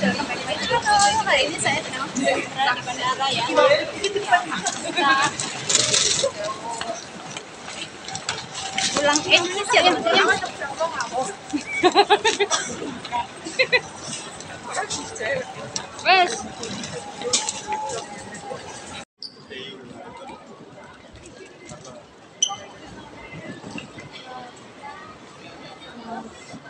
Kali ini saya sedang berada di bandara ya. Kita pulang Indonesia teman-teman. Wes. Katanya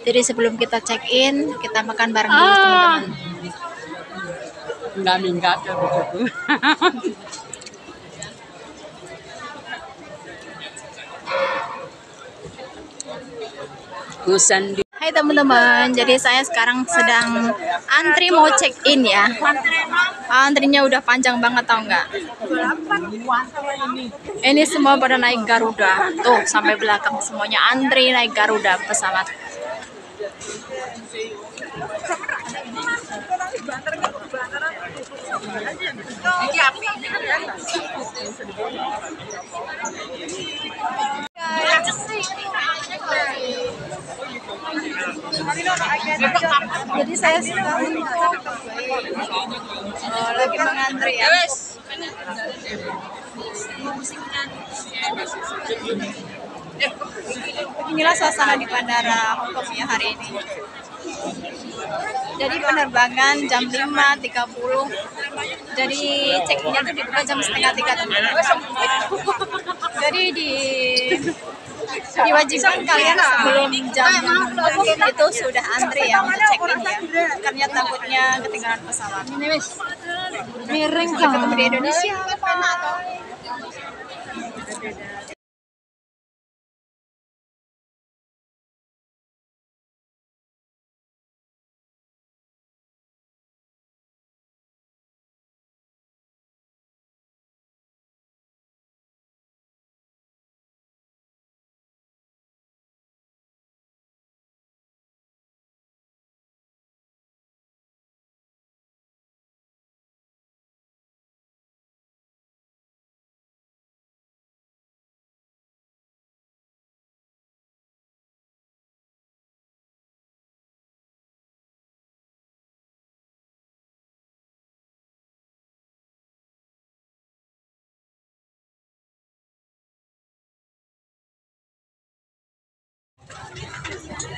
Jadi sebelum kita check in, kita makan bareng dulu teman-teman. Nggak minggat ya begitu. Kusan di Hai teman-teman, jadi saya sekarang sedang antri mau check in ya. Antrinya udah panjang banget tau nggak? Ini semua pada naik Garuda, tuh sampai belakang semuanya antri naik Garuda pesawat. Jadi saya sedang oh, lagi mengantri ya. Inilah suasana di bandara Hongkong ya hari ini. Jadi penerbangan jam 5.30. Jadi check-innya tuh dibuka jam setengah tiga. Jadi di diwajibkan kalian sebelum jam itu sudah antri ya untuk check in ya. Karena takutnya ketinggalan pesawat. Miring kan ketemu di Indonesia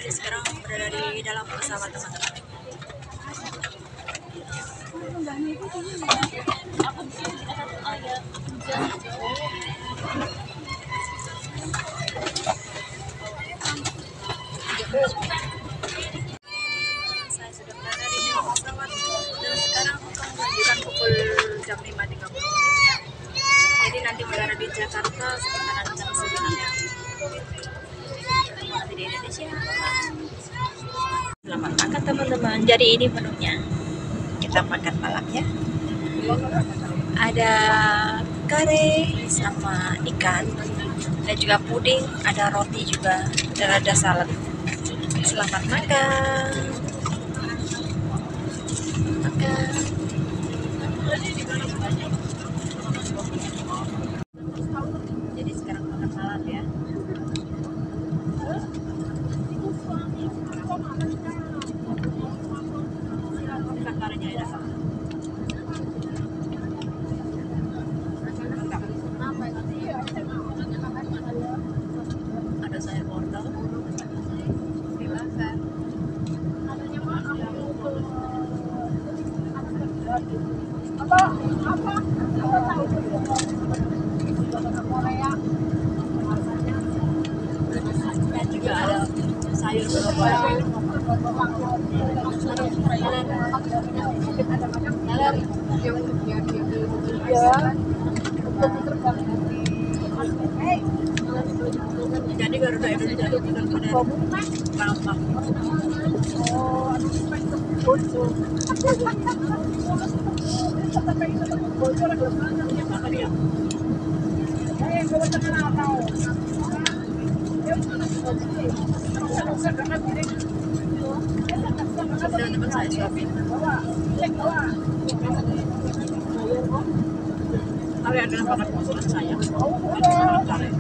Jadi sekarang berada di dalam pesawat teman-teman sudah berada di dalam pesawat dan sekarang akan menunjukkan pukul jam 5.30. Jadi nanti berada di Jakarta sekitaran jam 9 ya. Nanti di Indonesia. Selamat makan Jadi ini menunya. Kita makan malam ya. Ada kare sama ikan dan juga puding, ada roti juga dan ada salad. Selamat. Makan. Jadi Garuda Indonesia itu benar-benar gampang. Apa dia? Teman-teman saya suapin. Tapi adalah bakat konsumen saya. Adalah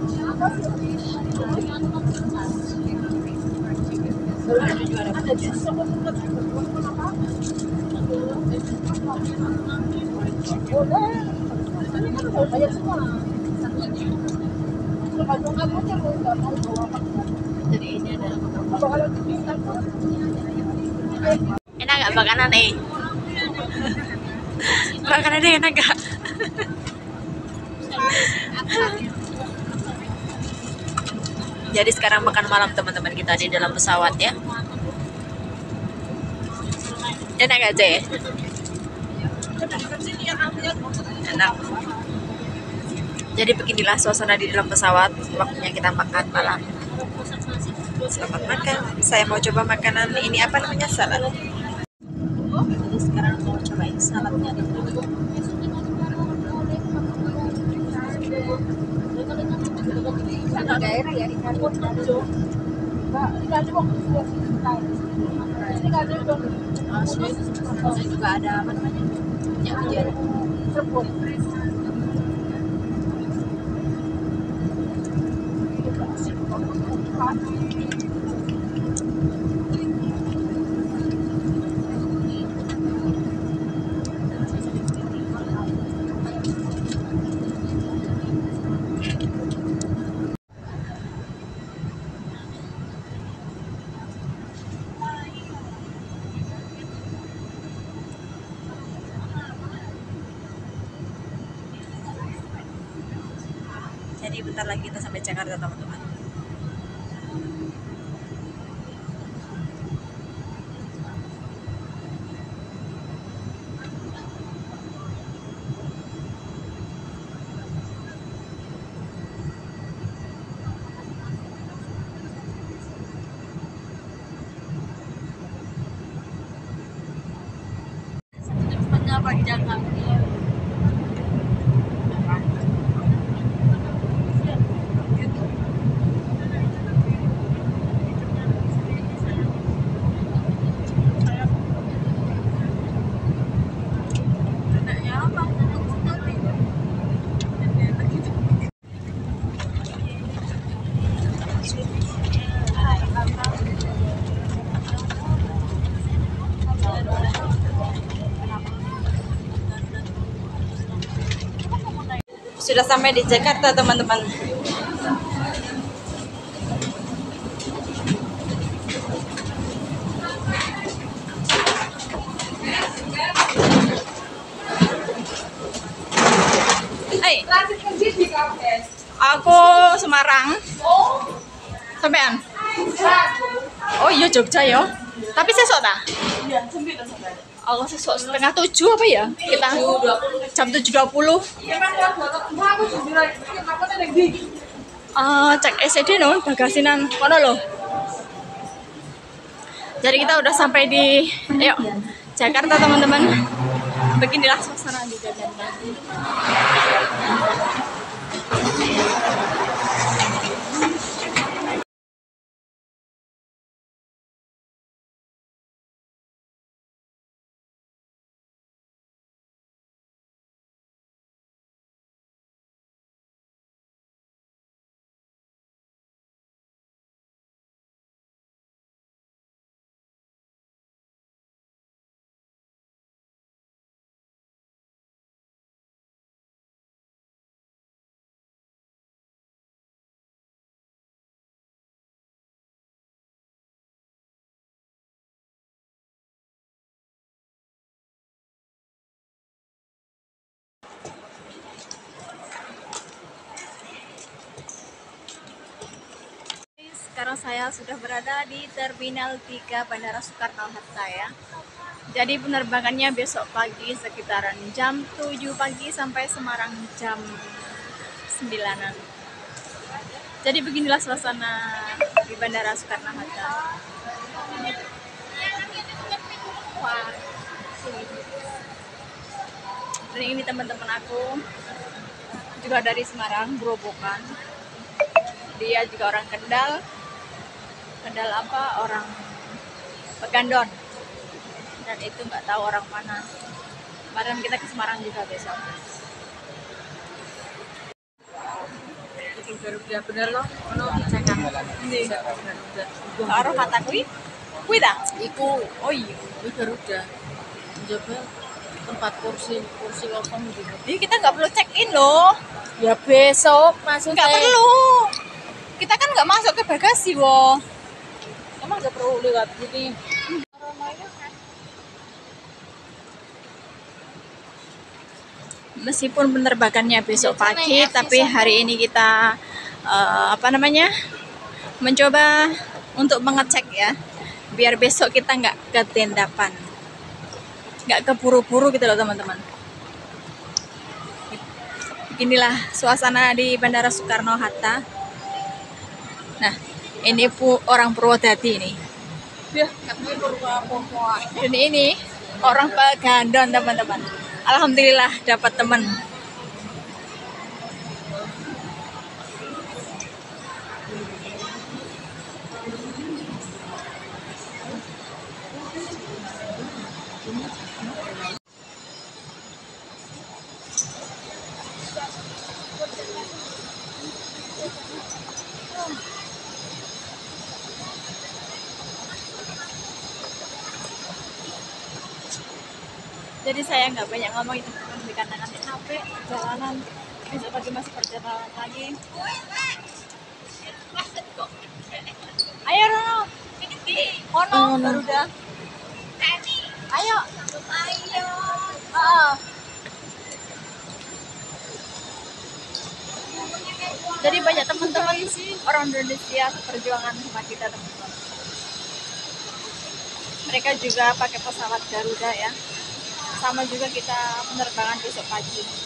Enak gak makanan eh? Makanannya enak gak? Jadi sekarang makan malam teman-teman kita di dalam pesawat ya. Enak gak? Enak. Jadi beginilah suasana di dalam pesawat waktunya kita makan malam. Selamat makan. Saya mau coba makanan ini apa namanya salad. Jadi sekarang mau cobain saladnya daerah ya di ini Ini juga ada apa namanya? Hujan. Jadi bentar lagi kita sampai Jakarta teman-teman. Setengah pagi Sudah sampai di Jakarta teman-teman. Hai, aku Semarang. Sampean? Oh iya Jogja ya. Tapi sesok ta? Aku sesok setengah tujuh apa ya? Kita jam tujuh dua puluh. Eh, cek SED no, bagasinan kono lo. Jadi kita udah sampai di yuk Jakarta teman-teman. Beginilah suasana di Jakarta. Sekarang saya sudah berada di Terminal 3 Bandara Soekarno-Hatta ya. Jadi penerbangannya besok pagi sekitaran jam 7 pagi sampai Semarang jam 9-an. Jadi beginilah suasana di Bandara Soekarno-Hatta. Dan ini teman-teman aku juga dari Semarang, Gerobokan. Dia juga orang Kendal. Kendal apa? Orang Pegandon. Dan itu nggak tahu orang mana. Kemarin kita ke Semarang juga besok. Itu Garuda bener loh, ono cekan. Ini. Garuda. Karo kata kui? Kui dah? Iku, Oh iya. ini Garuda. Coba tempat kursi, kursi kosong juga. Jadi kita nggak perlu check in loh. Ya besok maksudnya. Nggak perlu. Kita kan nggak masuk ke bagasi, wo. Emang nggak perlu lewat sini. Meskipun penerbangannya besok pagi, tapi hari ini kita eh, apa namanya mencoba untuk mengecek ya, biar besok kita nggak ketendapan, nggak keburu-buru gitu loh teman-teman. Inilah suasana di Bandara Soekarno Hatta. Nah, ini pu orang Purwodadi nih. Ya, Dan ini orang Pegandon teman-teman. Alhamdulillah dapat teman. Jadi saya nggak banyak ngomong itu karena nanti capek perjalanan besok pagi masih perjalanan lagi. Ayo Rono, Ono, Ono. Garuda. Ayo, ayo. Jadi banyak teman-teman orang Indonesia perjuangan sama kita teman-teman. Mereka juga pakai pesawat Garuda ya sama juga kita penerbangan besok pagi.